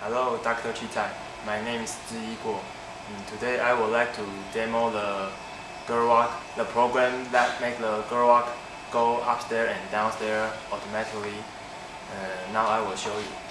Hello, Dr. Chitai. My name is Tzu-Yi Kuo. And today I would like to demo the girl walk, the program that make the girl walk go upstairs and downstairs automatically. Uh, now I will show you.